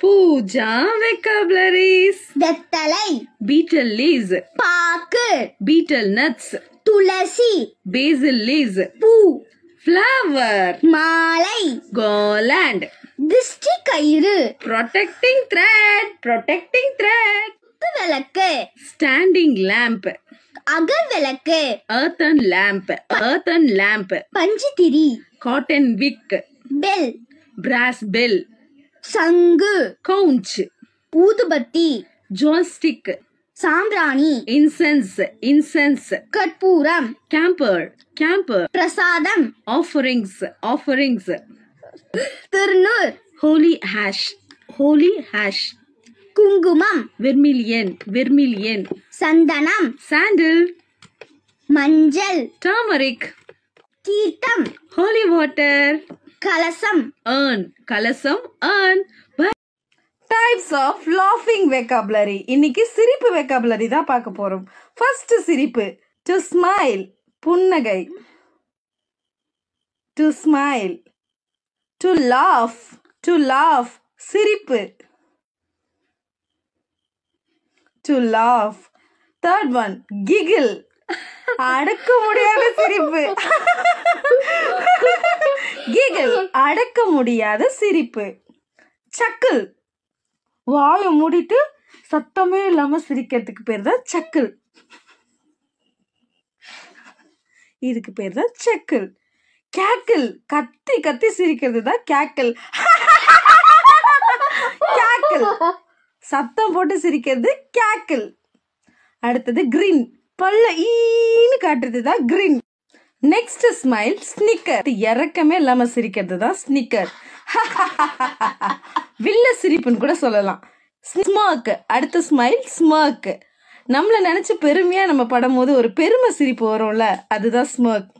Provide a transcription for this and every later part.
Pooja vocabularies வெத்தலை betel leaves பாக்கு betel nuts துளசி பேசில் லீஸ் பூ ஃப்ளவர் மாலை கோலாண்ட் திஷ்டி கயிறு thread protecting thread குத்து விளக்கு standing lamp அகல் விளக்கு earthen lamp earthen lamp பஞ்சு திரி cotton wick bell brass bell சங்கு conch ஊதுபத்தி joystick சாம்பிராணி incense incense கற்பூரம் camper camper பிரசாதம் offerings offerings திருநூர் holy hash holy hash குங்குமம் vermilion vermilion சந்தனம் sandal மஞ்சள் turmeric தீர்த்தம் holy water கலசம். earn. கலசம் earn. டைப்ஸ் ஆஃப் லாஃபிங் வெக்காபுலரி இன்னைக்கு சிரிப்பு வெக்காபுலரி தான் பார்க்க போறோம். ஃபர்ஸ்ட் சிரிப்பு. டு ஸ்மைல் புன்னகை. To smile to laugh to laugh சிரிப்பு. To laugh third one giggle அடக்க முடியாத சிரிப்பு. அடக்க முடியாத சிரிப்பு. சக்கில் வாயை மூடிட்டு சத்தமே இல்லாம சிரிக்கிறதுக்கு பேர் தான் சக்கில் இதுக்கு பேர் தான் செக்கில் கேக்கில் கத்தி கத்தி சிரிக்கிறது தான் கேக்கில் கேக்கில் சத்தம் போட்டு சிரிக்கிறது கேக்கில் அடுத்தது கிரீன். பல்ல ஈன்னு காட்டுறது தான் கிரீன். நெக்ஸ்ட் ஸ்மைல் ஸ்னிக்கர் இறக்கமே இல்லாம சிரிக்கிறது தான் ஸ்னிக்கர் வில்ல சிரிப்புன்னு கூட சொல்லலாம். ஸ்மர்க் அடுத்த ஸ்மைல் ஸ்மர்க் நம்மள நினைச்சு பெருமையா நம்ம படும் போது ஒரு பெருமை சிரிப்பு வரும்ல அதுதான் ஸ்மர்க்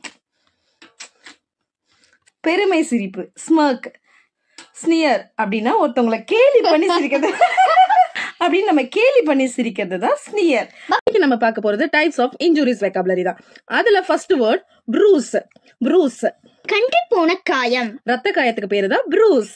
பெருமை சிரிப்பு ஸ்மர்க் ஸ்னியர் அப்படின்னா ஒருத்தவங்கள கேலி பண்ணி சிரிக்கிறது. அப்படின்னு நம்ம கேலி பண்ணி சிரிக்கிறது தான் ஸ்னியர் நம்ம பார்க்க போறது டைப்ஸ் ஆஃப் இன்ஜுரிஸ் வெக்காபுலரி தான். அதுல ஃபர்ஸ்ட் வேர்ட் ப்ரூஸ் ப்ரூஸ். கண்டி போன காயம். ரத்த காயத்துக்கு பேரு தான் ப்ரூஸ்.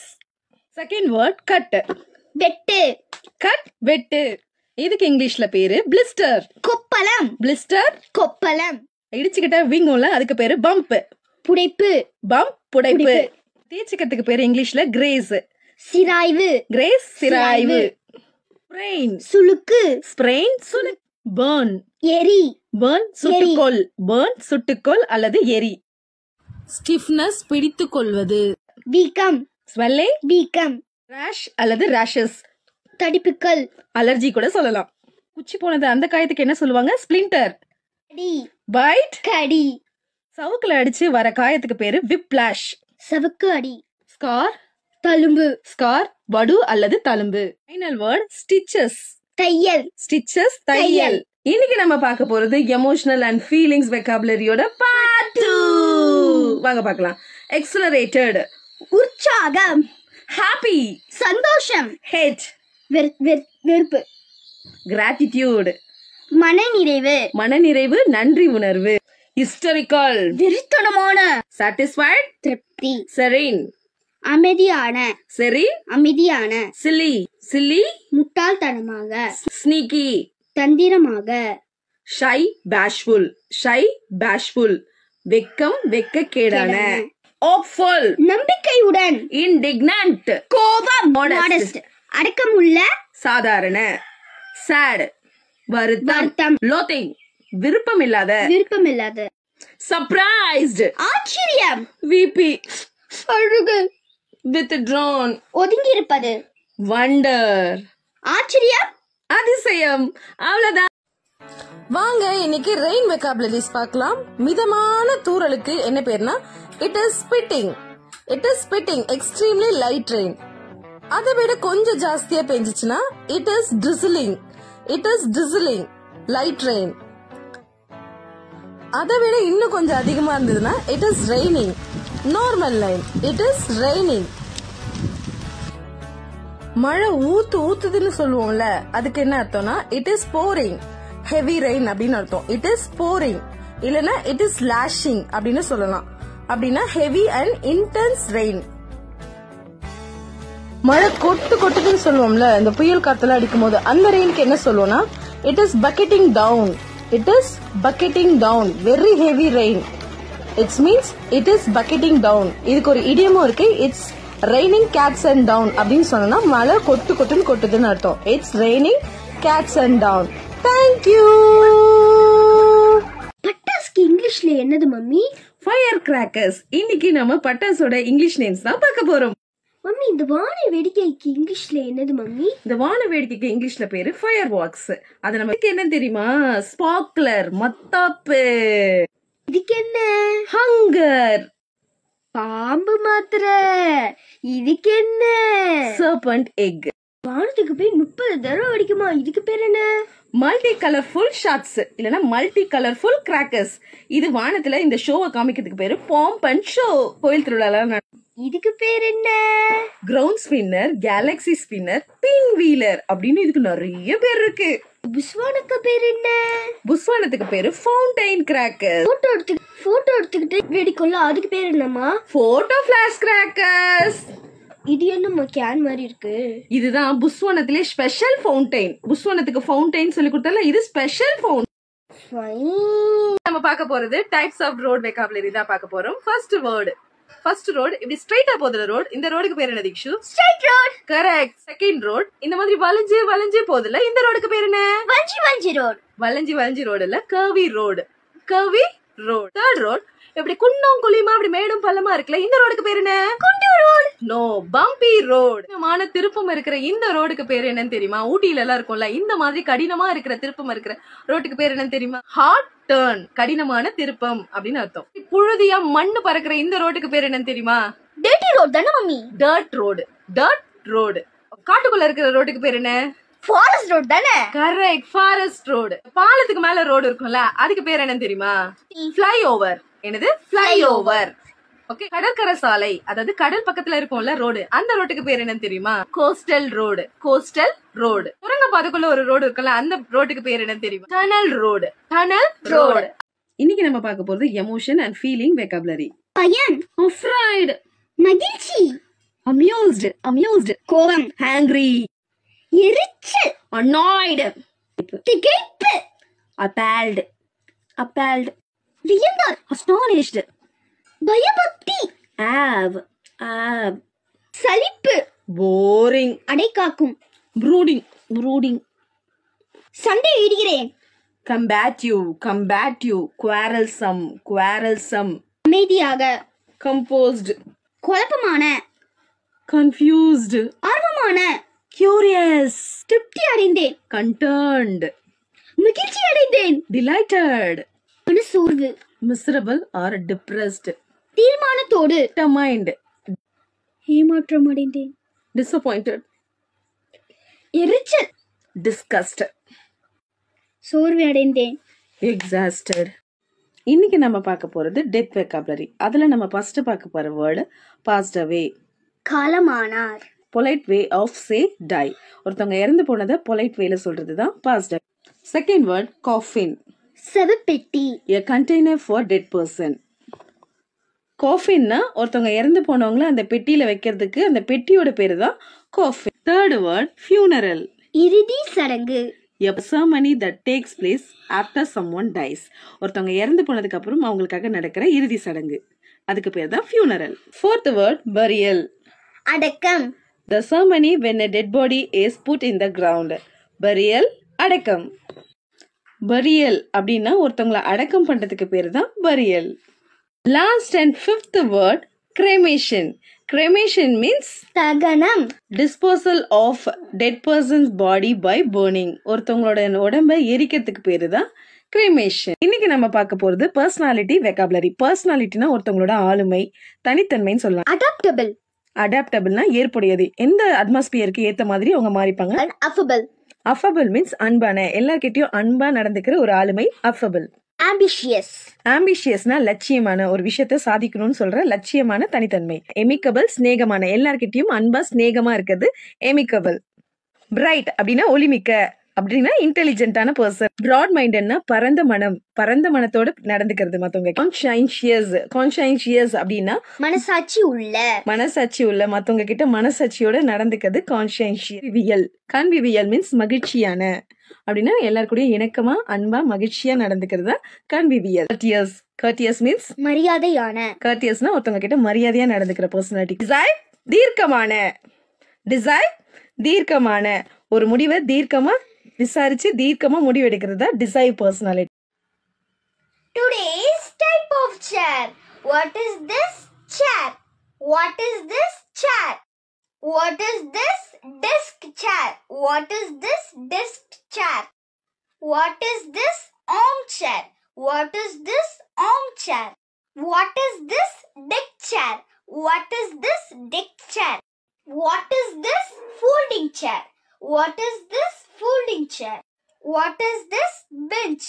செகண்ட் வேர்ட் கட் வெட்டு. கட் வெட்டு. இதுக்கு இங்கிலீஷ்ல பேரு பிளிஸ்டர் கொப்பளம். பிளிஸ்டர் கொப்பளம். இடிச்சுக்கிட்ட விங்கும்ல அதுக்கு பேரு பம்ப் புடைப்பு. பம்ப் புடைப்பு. தேய்ச்சிக்கிறதுக்கு பேரு இங்கிலீஷ்ல கிரேஸ் சிராய்வு. கிரேஸ் சிராய்வு. ஸ்ப்ரெயின் சுளுக்கு. ஸ்ப்ரெயின் சுடு பேர்ன் எரி. பேர்ன் சுட்டுக்கொள் பேர்ன் சுட்டுக்கொள் அல்லது எரி. ஸ்டிஃப்னஸ் பிடித்து கொள்வது வீக்கம். ஸ்வெல்லிங் வீக்கம். ரேஷ் அல்லது ரேஷஸ் தடிப்புக்கள். அலர்ஜி கூட சொல்லலாம். குச்சி போனது அந்த காயத்துக்கு என்ன சொல்லுவாங்க? ஸ்பிளிண்டர் கடி. பைட் கடி. சவுக்குல அடிச்சு வர காயத்துக்கு பேரு விப்ளாஷ் சவுக்கு அடி. ஸ்கார் தழும்பு. ஸ்கார் வடு அல்லது தழும்பு. ஃபைனல் வேர்ட் ஸ்டிச்சஸ் தையல். ஸ்டிச்சஸ் தையல். இன்னைக்கு நம்ம பார்க்க போறது எமோஷனல் அண்ட் ஃபீலிங்ஸ் வெக்காபுலரியோட பார்ட் டூ வாங்க பார்க்கலாம். எக்ஸலரேட்டட் உற்சாகம். ஹாப்பி சந்தோஷம். ஹெட் வெறு- வெறு- வெறுப்பு. கிராட்டிடியூட் மனநிறைவு. மனநிறைவு நன்றி உணர்வு. ஹிஸ்டரிக்கல் வெறித்தனமான. சாட்டிஸ்ஃபைட் திருப்தி. செரீன் அமைதியான செரி. அமைதியான சில்லி. சில்லி. முட்டாள்தனமாக ஸ்னீக்கி தந்திரமாக ஷை பேஷ்ஃபுல். Shy bashful. வெக்கம் வெக்கக்கேடான. கேடான. ஓப்ஃபுல் நம்பிக்கையுடன். இன்டிக்னன்ட் கோபம். Modest. அடக்கமுள்ள. சாதாரண. சேட் வருத்தம். லோத்திங் விருப்பம் இல்லாத விருப்பமில்லாத. சர்ப்ரைஸ்டு ஆச்சரியம். விபி அழுகு. வித் ட்ரோன் ஒதுங்கி இருப்பது வண்டர் ஆச்சரியம். அதிசயம். அவ்வளவுதான். வாங்க இன்னைக்கு ரெயின் வெக்காபுலரிஸ் பார்க்கலாம். மிதமான தூறலுக்கு என்ன பேர்னா it is spitting it is spitting extremely light rain அதை விட கொஞ்சம் ஜாஸ்தியா பெஞ்சிச்சுன்னா it is drizzling it is drizzling light rain அதை விட இன்னும் கொஞ்சம் அதிகமா இருந்ததுன்னா it is raining normal rain it is raining மழை ஊத்து ஊத்துதுன்னு சொல்லுவோம்ல அதுக்கு என்ன அர்த்தம்னா it is pouring heavy rain அப்படின்னு அர்த்தம். இட் இஸ் போரிங் இல்லனா இட் இஸ் லாஷிங் அப்படின்னு சொல்லலாம். அப்படின்னா ஹெவி அண்ட் இன்டென்ஸ் ரெயின் மழை கொட்டு கொட்டுதுன்னு சொல்லுவோம்ல இந்த புயல் காத்துல அடிக்கும் போது அந்த ரெயினுக்கு என்ன சொல்லுவோம்னா it is bucketing down it is bucketing down very heavy rain it's means it is bucketing down இதுக்கு ஒரு இடியமும் இருக்கு. It's raining cats and down அப்படின்னு சொன்னா மழை கொட்டு கொட்டுன்னு கொட்டுதுன்னு அர்த்தம். It's raining cats and down thank you பட்டாஸ்க்கு இங்கிலீஷ்ல என்னது மம்மி? ஃபயர் கிராக்கர்ஸ் இன்னைக்கு நம்ம பட்டாசோட இங்கிலீஷ் நேம்ஸ் தான் பார்க்க போறோம். மம்மி இந்த வான வேடிக்கைக்கு இங்கிலீஷ்ல என்னது மம்மி? இந்த வான வேடிக்கைக்கு இங்கிலீஷ்ல பேரு ஃபயர் வாக்ஸ் அது நமக்கு என்ன தெரியுமா? ஸ்பார்க்லர் மத்தாப்பு. இதுக்கு என்ன? ஹங்கர் பாம்பு மாத்திர. இதுக்கு என்ன? சர்பண்ட் எக் வானத்துக்கு போய் முப்பது தடவை அடிக்குமா? இதுக்கு பேர் என்ன? மல்டி கலர்ஃபுல் ஷாட்ஸ் இல்லனா மல்டி கலர்ஃபுல் கிராக்கர்ஸ் இது வானத்துல இந்த ஷோவை காமிக்கிறதுக்கு பேரு பாம்ப் அண்ட் ஷோ கோயில் திருவிழா இதுக்கு பேர் என்ன? Ground spinner galaxy spinner pin wheeler அப்படின்னு இதுக்கு நிறைய பேர் இருக்கு. புஸ்வானுக்கு பேர் என்ன? புஸ்வானத்துக்கு பேரு ஃபவுண்டைன் கிராக்கர் போட்டோ எடுத்து போட்டோ எடுத்துக்கிட்டு வெடிக்கும்ல அதுக்கு பேர் என்னம்மா? போட்டோ ஃபிளாஷ் கிராக்கர்ஸ் இது என்னம்மா கேன் மாதிரி இருக்கு? இதுதான் புஸ்வனத்திலே ஸ்பெஷல் ஃபவுண்டைன் புஸ்வனத்துக்கு ஃபவுண்டைன் சொல்லி கொடுத்தால இது ஸ்பெஷல் ஃபவுண்ட். நம்ம பார்க்க போறது டைப்ஸ் ஆஃப் ரோட் வெக்காபுலரி தான் பார்க்க போறோம். ஃபர்ஸ்ட் வேர்டு ஃபர்ஸ்ட் ரோடு இப்படி ஸ்ட்ரைட்டா போகுதுல ரோட் இந்த ரோடுக்கு பேர் என்ன திக்ஷு? Straight road. Correct second road இந்த மாதிரி வளைஞ்சு வளைஞ்சு போகுதுல இந்த ரோடுக்கு பேர் என்ன? வஞ்சி வஞ்சி road. வளைஞ்சு வளைஞ்சு ரோடு இல்ல curvy road curvy road third road இப்படி குன்னம் குழியுமா அப்படி மேடும் பள்ளமா இருக்குல்ல இந்த ரோடுக்கு பேர் என்ன. நோ பம்பி ரோடு மான திருப்பம் இருக்கிற இந்த ரோடுக்கு பேர் என்னன்னு தெரியுமா? ஊட்டியில எல்லாம் இருக்கும்ல இந்த மாதிரி கடினமா இருக்கிற திருப்பம் இருக்கிற ரோட்டுக்கு பேர் என்னன்னு தெரியுமா? ஹார்ட் டர்ன் கடினமான திருப்பம் அப்படின்னு அர்த்தம். புழுதியா மண்ணு பறக்கிற இந்த ரோட்டுக்கு பேர் என்னன்னு தெரியுமா? Road தானே mummy? Dirt road dirt road காட்டுக்குள்ள இருக்கிற ரோட்டுக்கு பேர் என்ன? ஃபாரஸ்ட் ரோட் தானே? கரெக்ட் ஃபாரஸ்ட் ரோடு பாலத்துக்கு மேல ரோடு இருக்கும்ல அதுக்கு பேர் என்னன்னு தெரியுமா? ஃப்ளை ஓவர் என்னது? ஃப்ளை ஓவர் ஓகே கடற்கரை சாலை அதாவது கடல் பக்கத்துல இருக்கும்ல ரோடு அந்த ரோட்டுக்கு பேர் என்னன்னு தெரியுமா? கோஸ்டல் ரோடு கோஸ்டல் ரோடு சுரங்க பாதைக்குள்ள ஒரு ரோடு இருக்குல்ல அந்த ரோட்டுக்கு பேர் என்னன்னு தெரியுமா? டனல் ரோடு டனல் ரோடு இன்னைக்கு நம்ம பார்க்க போறது எமோஷன் அண்ட் ஃபீலிங் வெக்காபுலரி பயன். Afraid. மகிழ்ச்சி. Amused. Amused. கோபம். Angry. எரிச்சல். Annoyed. திகைப்பு. Appalled. Appalled. வியந்தார். Astonished. பயபக்தி av av சலிப்பு boring அடைக்காக்கும் brooding brooding சண்டை இடுகிறேன் combative combative quarrelsome quarrelsome அமைதியாக composed குழப்பமான confused ஆர்வமான curious திருப்தி அடைந்தேன் concerned மகிழ்ச்சி அடைந்தேன் delighted மனசோர்வு miserable or depressed தீர்மானத்தோடு ஏமாற்றம் அடைந்தேன் disappointed. எரிச்சல். Disgust சோர்வு அடைந்தேன் exhausted. இன்னைக்கு நம்ம பார்க்க போறது டெத் வெக்காபுலரி அதுல நம்ம ஃபர்ஸ்ட் பார்க்க போற வேர்டு பாஸ்ட் அவே காலமானார். Polite way of say die ஒருத்தவங்க இறந்து போனதை பொலைட் வேல சொல்றது தான் past second word coffin செவப்பெட்டி. A container for dead person காஃபின்னா ஒருத்தவங்க இறந்து போனவங்கள அந்த பெட்டியில வைக்கிறதுக்கு அந்த பெட்டியோட பேரு தான் காஃபின் தேர்ட் வேர்ட் ஃபியூனரல் இறுதி சடங்கு. எ ceremony that takes place after someone dies. ஒருத்தவங்க இறந்து போனதுக்கு அப்புறம் அவங்களுக்காக நடக்கிற இறுதி சடங்கு. அதுக்கு பேர் தான் ஃபியூனரல் ஃபோர்த் வேர்ட் burial. அடக்கம். The ceremony when a dead body is put in the ground. Burial அடக்கம். Burial அப்படின்னா ஒருத்தவங்கள அடக்கம் பண்றதுக்கு பேர் தான் burial. Last and fifth word cremation. Cremation means தகனம். Disposal of dead person's body by burning. ஒருத்தவங்களோட உடம்ப எரிக்கிறதுக்கு பேரு தான் கிரிமேஷன் இன்னைக்கு நம்ம பார்க்க போறது பர்சனாலிட்டி வெக்காபுலரி பர்சனாலிட்டினா ஒருத்தவங்களோட ஆளுமை தனித்தன்மைன்னு சொல்லலாம். அடாப்டபிள் அடாப்டபிள்னா ஏற்புடையது. எந்த அட்மாஸ்பியருக்கு ஏத்த மாதிரி அவங்க மாறிப்பாங்க? அஃபபிள் அஃபபிள் மீன்ஸ் அன்பான. எல்லார்கிட்டயும் அன்பா நடந்துக்கிற ஒரு ஆளுமை அஃபபிள் ஆம்பிஷியஸ் ஆம்பிஷியஸ்னா லட்சியமான ஒரு விஷயத்த சாதிக்கணும்னு சொல்ற லட்சியமான தனித்தன்மை. எமிக்கபிள் ஸ்நேகமான எல்லார்கிட்டயும் அன்பா ஸ்நேகமா இருக்கிறது எமிக்கபிள் பிரைட் அப்படின்னா ஒளிமிக்க. அப்படின்னா இன்டெலிஜென்ட்டான பர்சன் பிராட் மைண்டட்னா பரந்த மனம் பரந்த மனத்தோட நடந்துக்கிறது மத்தவங்க கான்ஷியஸ் கான்ஷியஸ் அப்படின்னா மனசாட்சி உள்ள. மனசாட்சி உள்ள மத்தவங்க கிட்ட மனசாட்சியோட நடந்துக்கிறது கான்ஷியன்ஷியல் கன்விவியல் மீன்ஸ் மகிழ்ச்சியான. அப்படின்னா எல்லாரு கூடயும் இணக்கமா அன்பா மகிழ்ச்சியா நடந்துக்கிறது தான் கன்விவியல் கர்டியஸ் கர்டியஸ் மீன்ஸ் மரியாதையான. கர்டியஸ்னா ஒருத்தவங்க கிட்ட மரியாதையா நடந்துக்கிற பர்சனாலிட்டி டிசைர் தீர்க்கமான. டிசைர் தீர்க்கமான. ஒரு முடிவை தீர்க்கமா விசாரிச்சு தீர்க்கமா முடிவெடுக்கிறது தான் desire personality Today's type of chair. What is this chair? What is this chair? What is this desk chair? What is this desk chair? What is this armchair? What is this armchair? What is this deck chair? What is this deck chair? What is this folding chair? what is this folding chair? What is this bench?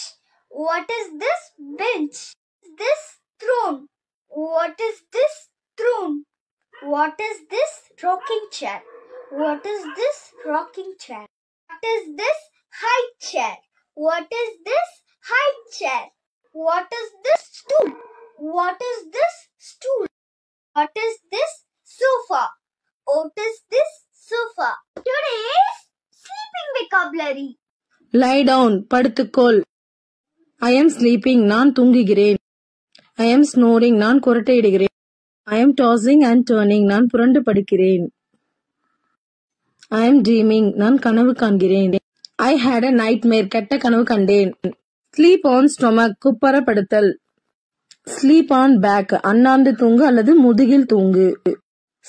What is this bench? This throne. What is this throne? What is this rocking chair? What is this rocking chair? What is this high chair? What is this high chair? What is this stool? What is this stool? What is this sofa? What is this sofa? Today's sleeping vocabulary. Lie down படுத்துக்கொள். I am sleeping நான் தூங்குகிறேன். I am snoring நான் குரட்டையிடுகிறேன். I am tossing and turning நான் புரண்டு படுக்கிறேன். ஐ அம் dreaming நான் கனவு காண்கிறேன். ஐ had a night மேர் கெட்ட கனவு கண்டேன். ஸ்லீப் ஆன் ஸ்டொமக் குப்பரப்படுத்தல். ஸ்லீப் ஆன் பேக் அண்ணாந்து தூங்கு அல்லது முதுகில் தூங்கு.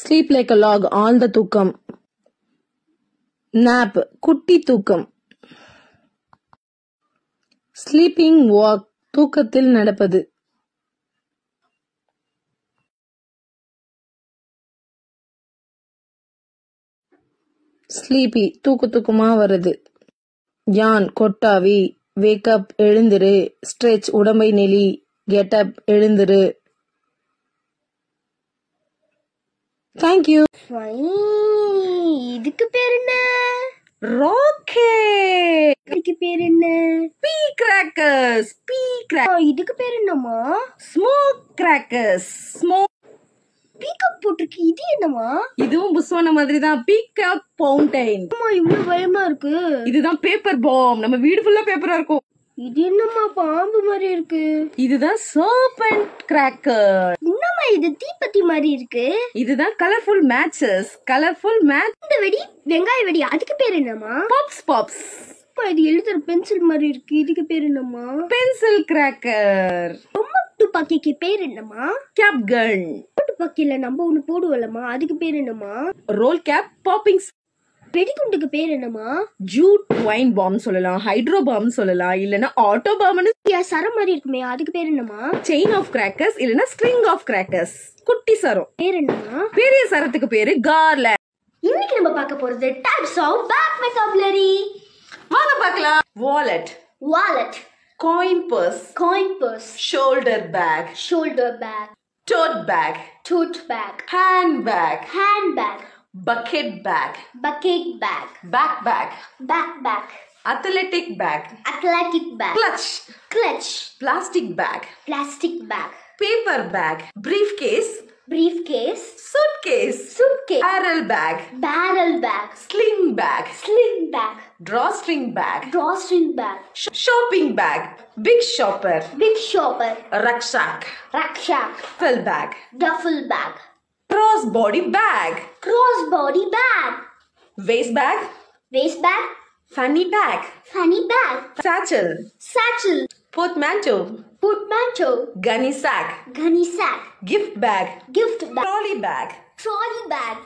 ஸ்லீப் லைக் அ லாக் ஆழ்ந்த தூக்கம். நாப் குட்டி தூக்கம். ஸ்லீப்பிங் வாக் தூக்கத்தில் நடப்பது. ஸ்லீப்பி தூக்கு தூக்கமா வருது யான் கொட்டாவி வேக்கப் எழுந்துரு. ஸ்ட்ரெச் உடம்பை நெலி கெட்டப் எழுந்துரு. தேங்க்யூ இதுக்கு பேர் என்ன? ராக்கெட் இதுக்கு பேர் என்ன? பீ கிராக்கர்ஸ் பீ கிராக் இதுக்கு பேர் என்னம்மா? ஸ்மோக் கிராக்கர்ஸ் ஸ்மோக் பீக்கப் போட்டிருக்கு. இது என்னம்மா? இதுவும் புஸ்வான மாதிரி தான் பீகாக் பவுண்டைன் இவ்வளவு பயமா இருக்கு. இதுதான் பேப்பர் பாம் நம்ம வீடு ஃபுல்லா பேப்பரா இருக்கும். இது என்னம்மா பாம்பு மாதிரி இருக்கு? இதுதான் சர்பண்ட் கிராக்கர். என்னம்மா இது தீப்பெட்டி மாதிரி இருக்கு? இதுதான் கலர்ஃபுல் மேட்சஸ் கலர்ஃபுல் மேட்ச் இந்த வெடி வெங்காய வெடி அதுக்கு பேர் என்னம்மா? பாப்ஸ் பாப்ஸ் இது எழுதுற பென்சில் மாதிரி இருக்கு. இதுக்கு பேர் என்னம்மா? பென்சில் கிராக்கர் ரொம்ப துப்பாக்கிக்கு பேர் என்னம்மா? கேப் கன் துப்பாக்கியில நம்ம ஒண்ணு போடுவோம்லம்மா அதுக்கு பேர் என்னம்மா? ரோல் கேப் பாப்பிங் வெடிகுண்டுக்கு பேர் என்னம்மா? ஜூட் வைன் பாம் சொல்லலாம் ஹைட்ரோ பாம் சொல்லலாம் இல்லனா ஆட்டோ பாம்னு சரம் மாதிரி இருக்குமே அதுக்கு பேர் என்னம்மா? செயின் ஆஃப் கிராக்கர்ஸ் இல்லனா ஸ்ட்ரிங் ஆஃப் கிராக்கர்ஸ். குட்டி சரம். பேர் என்னம்மா? பெரிய சரத்துக்கு பேரு கார்ல. இன்னைக்கு நம்ம பார்க்க போறது டைப்ஸ் ஆஃப் பேக் வெக்காபுலரி வாங்க பார்க்கலாம். Wallet wallet coin purse coin purse shoulder bag shoulder bag tote bag. Tote bag hand bag. Hand bag Bucket bag. Bucket bag. Back bag. Back bag. Athletic bag. Athletic bag. Clutch. Clutch. Plastic bag. Plastic bag. Paper bag. Briefcase. Briefcase. Suitcase. Suitcase. Barrel bag. Barrel bag. Sling bag. Sling bag. Drawstring bag. Drawstring bag. Sh shopping bag. Big shopper. Big shopper. Rucksack. Rucksack. Duffel bag. Duffel bag. Cross body bag cross body bag waist bag waist bag fanny bag fanny bag satchel satchel portmanteau portmanteau gunny sack gunny sack gift bag gift bag trolley bag trolley bag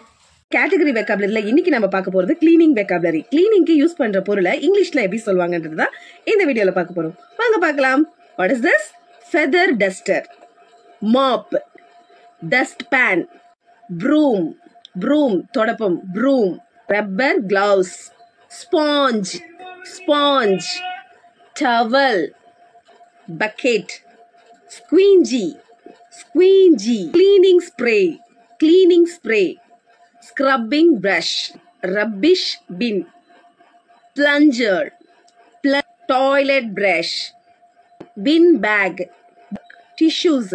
category வெக்காபுலரில இன்னைக்கு நம்ம பார்க்க போறது cleaning vocabulary கிளீனிங்க்கு use பண்ற பொருளை இங்கிலீஷ்ல எப்படி சொல்லுவாங்கன்றது தான் இந்த வீடியோல பார்க்க போறோம் வாங்க பார்க்கலாம் what is this feather duster mop dustpan broom broom தொடப்பம் broom rubber gloves sponge sponge towel bucket squeegee squeegee cleaning spray cleaning spray scrubbing brush, rubbish bin, plunger, toilet brush bin bag tissues,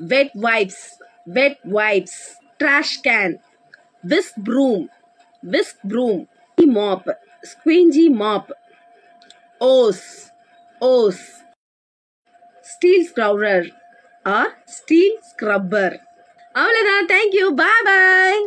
wet wipes, wet wipes, Trash can whisk broom whisk broom mop squeegee mop hose hose steel scrubber or steel scrubber அவ்வளோதான் thank you bye பாய்